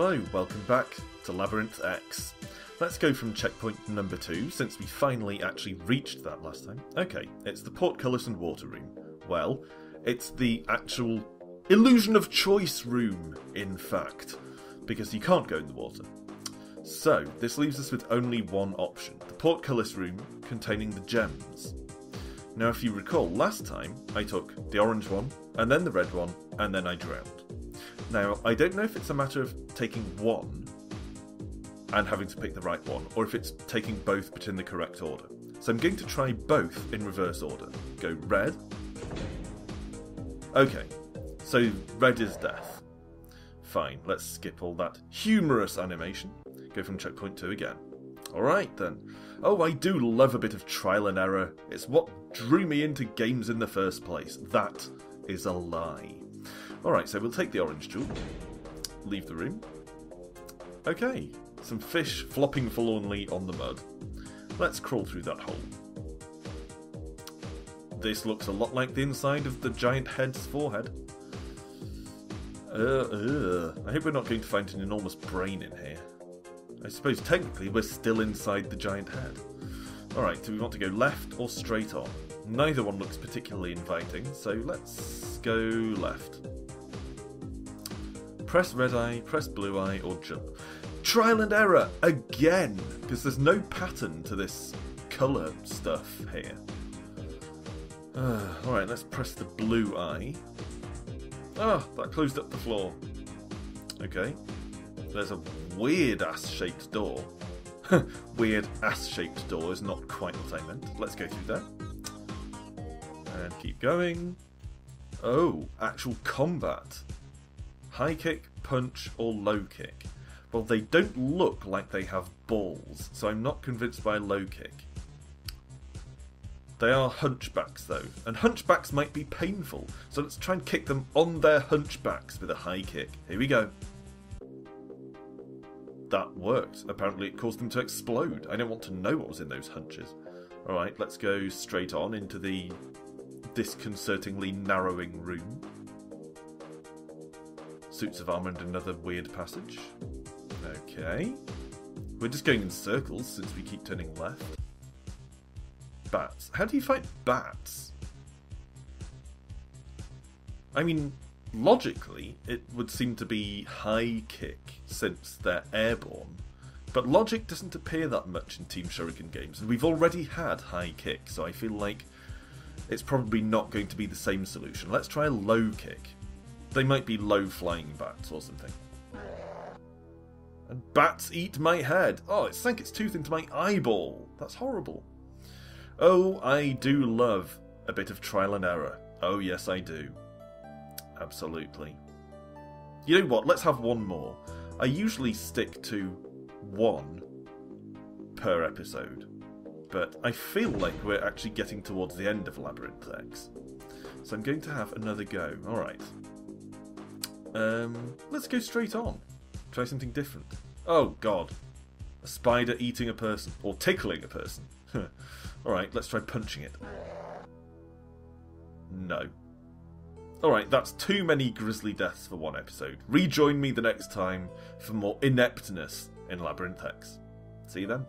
Hello, welcome back to Labyrinth X. Let's go from checkpoint number two, since we finally actually reached that last time. Okay, it's the portcullis and water room. Well, it's the actual illusion of choice room, in fact, because you can't go in the water. So, this leaves us with only one option the portcullis room containing the gems. Now, if you recall, last time I took the orange one, and then the red one, and then I drowned. Now, I don't know if it's a matter of taking one and having to pick the right one, or if it's taking both but in the correct order. So I'm going to try both in reverse order. Go red. Okay, so red is death. Fine, let's skip all that humorous animation. Go from checkpoint 2 again. Alright then. Oh, I do love a bit of trial and error. It's what drew me into games in the first place. That is a lie. Alright, so we'll take the orange jewel. Leave the room. Okay, some fish flopping forlornly on the mud. Let's crawl through that hole. This looks a lot like the inside of the giant head's forehead. Uh, uh, I hope we're not going to find an enormous brain in here. I suppose technically we're still inside the giant head. Alright, do we want to go left or straight on? Neither one looks particularly inviting, so let's go left. Press red eye, press blue eye, or jump. Trial and error again, because there's no pattern to this colour stuff here. Uh, Alright, let's press the blue eye. Ah, that closed up the floor. Okay. There's a weird ass shaped door. weird ass shaped door is not quite what I meant. Let's go through that. And keep going. Oh, actual combat. High kick, punch, or low kick. Well, they don't look like they have balls, so I'm not convinced by a low kick. They are hunchbacks, though, and hunchbacks might be painful, so let's try and kick them on their hunchbacks with a high kick. Here we go. That worked. Apparently, it caused them to explode. I don't want to know what was in those hunches. Alright, let's go straight on into the disconcertingly narrowing room. Suits of armour and another weird passage. Okay. We're just going in circles since we keep turning left. Bats. How do you fight bats? I mean, logically, it would seem to be high kick since they're airborne. But logic doesn't appear that much in Team Shuriken games, and we've already had high kick, so I feel like it's probably not going to be the same solution. Let's try a low kick. They might be low flying bats or something. And bats eat my head. Oh, it sank its tooth into my eyeball. That's horrible. Oh, I do love a bit of trial and error. Oh, yes, I do. Absolutely. You know what? Let's have one more. I usually stick to one per episode, but I feel like we're actually getting towards the end of Labyrinth X. So I'm going to have another go. Alright. Um, let's go straight on. Try something different. Oh, God. A spider eating a person, or tickling a person. Alright, let's try punching it. No. Alright, that's too many grisly deaths for one episode. Rejoin me the next time for more ineptness in Labyrinth X. See you then.